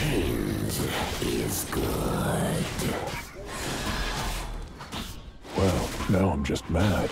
Change is good. Well, now I'm just mad.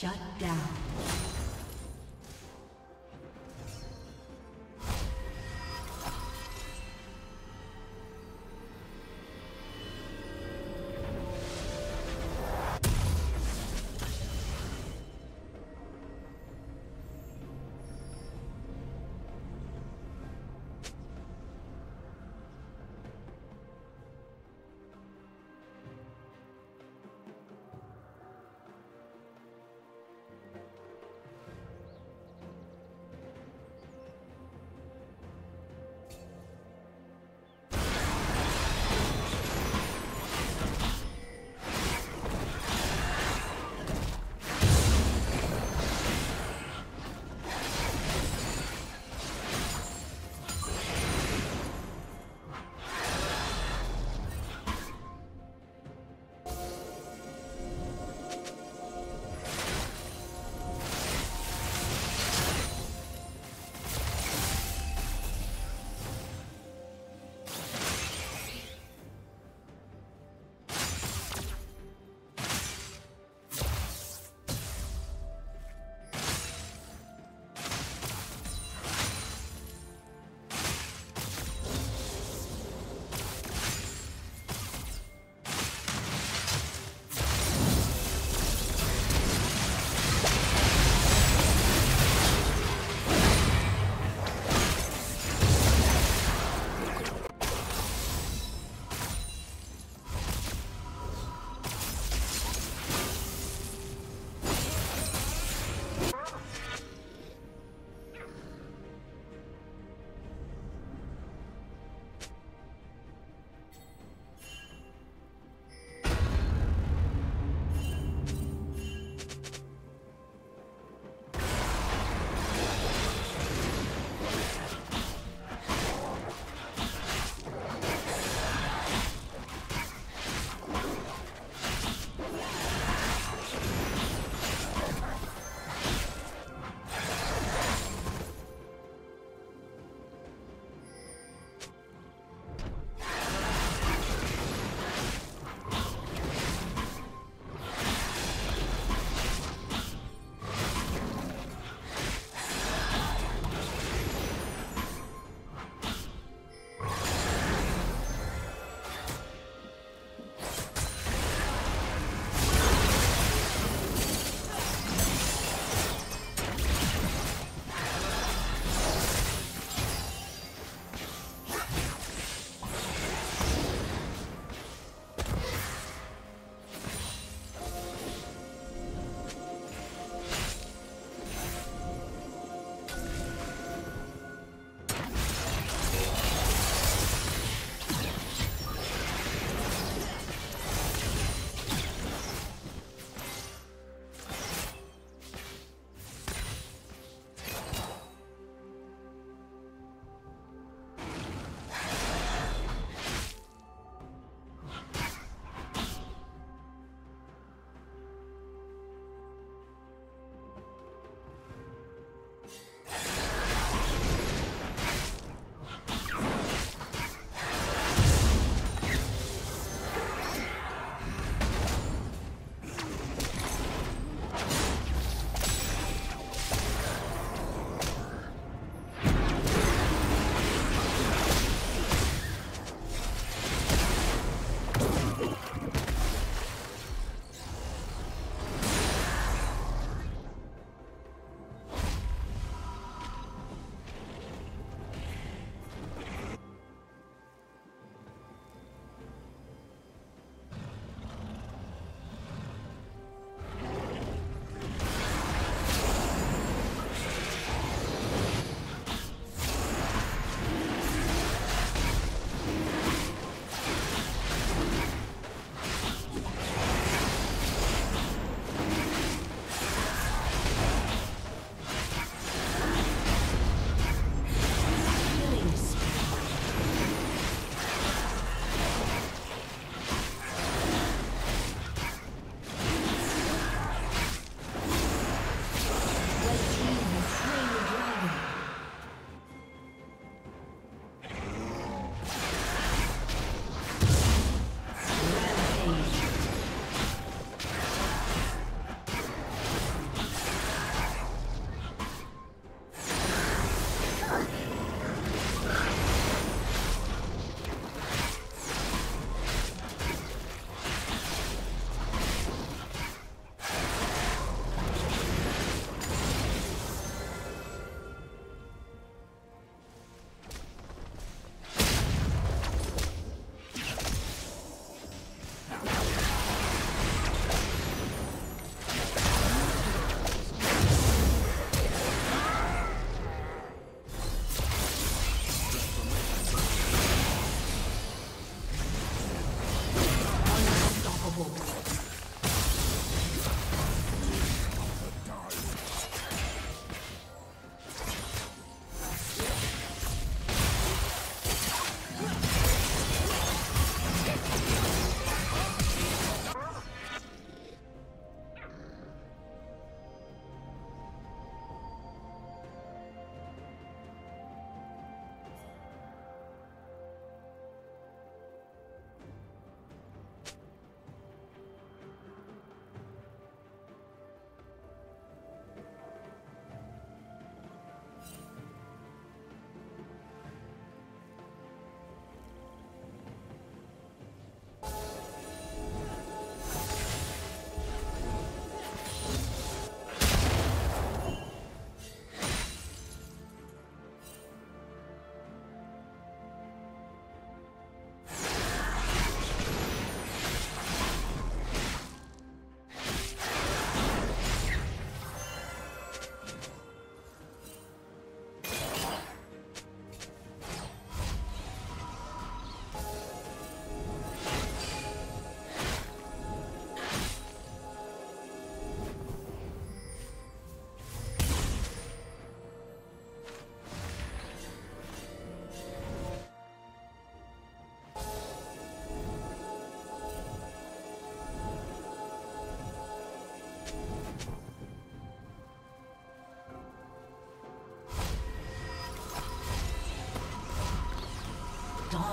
Shut down.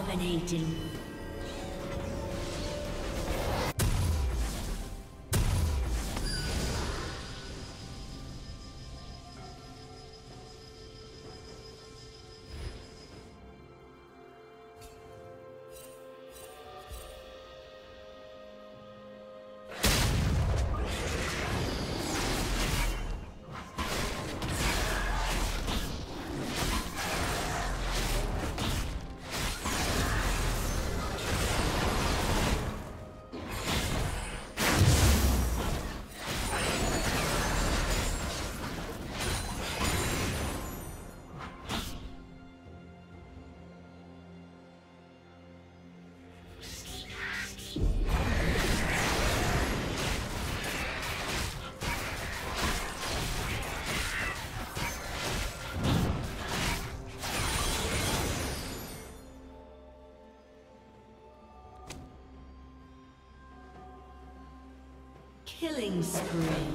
Dominating. Killing spree.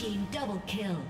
Team double kill.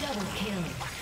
Double kill.